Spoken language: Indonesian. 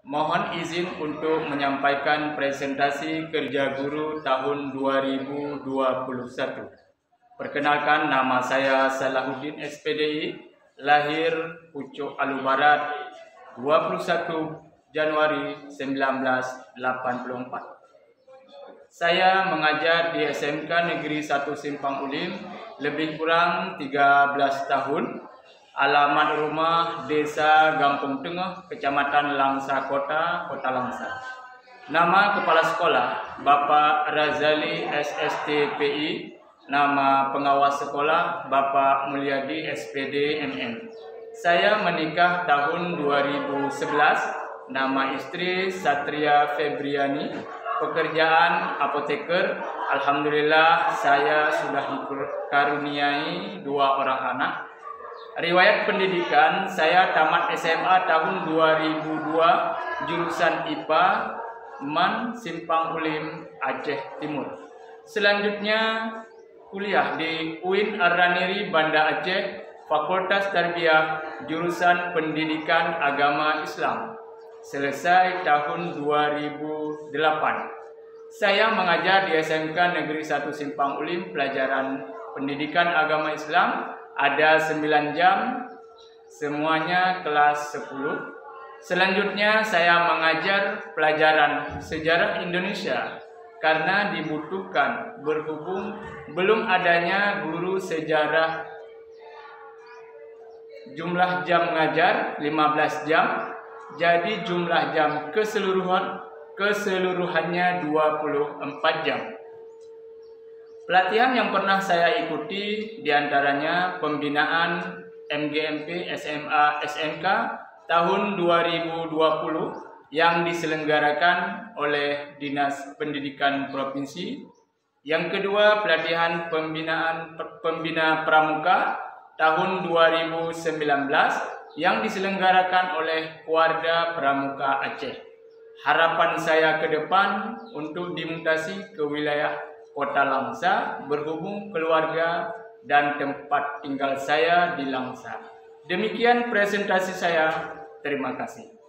Mohon izin untuk menyampaikan presentasi kerja guru tahun 2021. Perkenalkan nama saya Salahuddin SPDI, lahir Pucuk Alu Barat 21 Januari 1984. Saya mengajar di SMK Negeri 1 Simpang Ulim lebih kurang 13 tahun alamat rumah Desa Gampung Tengah, Kecamatan Langsa Kota, Kota Langsa. Nama Kepala Sekolah Bapak Razali SSTPI, nama Pengawas Sekolah Bapak Mulyadi SPD MM. Saya menikah tahun 2011, nama istri Satria Febriani, pekerjaan apoteker. Alhamdulillah saya sudah dikaruniai dua orang anak Riwayat pendidikan, saya tamat SMA tahun 2002, jurusan IPA, MAN Simpang Ulim, Aceh Timur. Selanjutnya, kuliah di UIN Ar-Raniri, Banda Aceh, Fakultas Tarbiyah, jurusan Pendidikan Agama Islam. Selesai tahun 2008. Saya mengajar di SMK Negeri 1 Simpang Ulim, pelajaran Pendidikan Agama Islam, ada 9 jam, semuanya kelas 10. Selanjutnya saya mengajar pelajaran sejarah Indonesia karena dibutuhkan berhubung belum adanya guru sejarah jumlah jam mengajar 15 jam jadi jumlah jam keseluruhan keseluruhannya 24 jam Pelatihan yang pernah saya ikuti di antaranya pembinaan MGMP SMA SMK tahun 2020 yang diselenggarakan oleh Dinas Pendidikan Provinsi. Yang kedua, pelatihan pembinaan pembina pramuka tahun 2019 yang diselenggarakan oleh Keluarga Pramuka Aceh. Harapan saya ke depan untuk dimutasi ke wilayah kota Langsa berhubung keluarga dan tempat tinggal saya di Langsa. Demikian presentasi saya. Terima kasih.